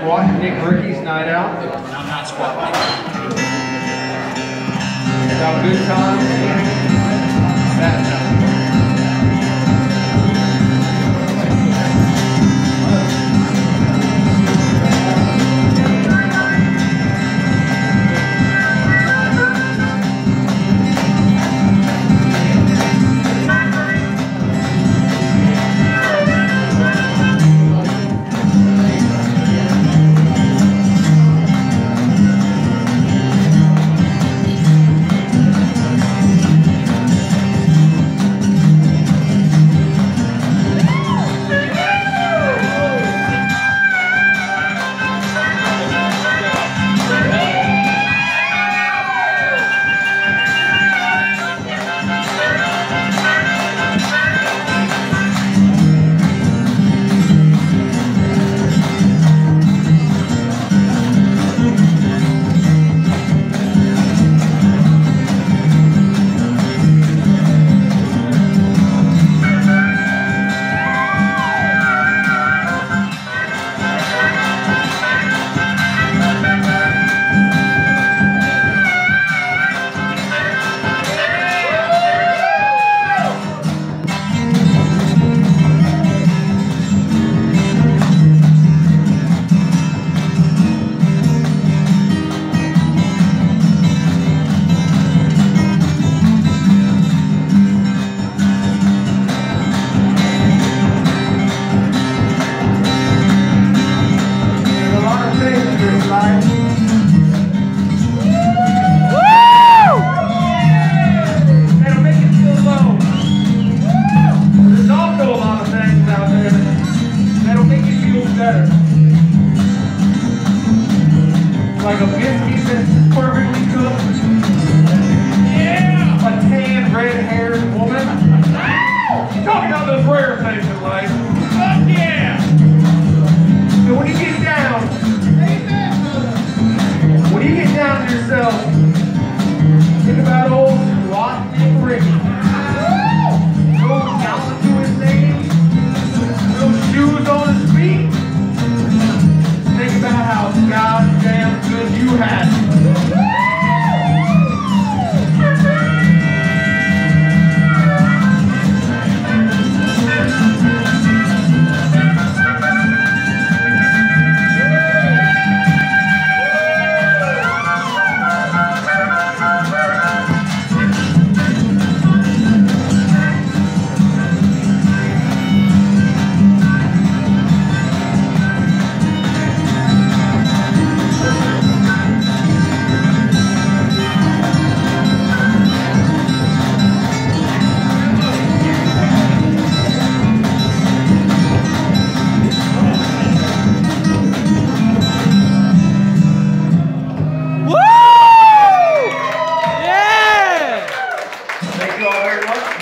Squat Nick Ricky's night out. I'm not squatting. About good times. Bad times. Better. Like a biscuit that's perfectly cooked. Yeah! A tan, red-haired woman. Talking about those rare things in life.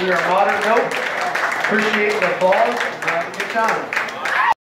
Thank you all very. We are Modern Note. Appreciate the applause. and Have a good time.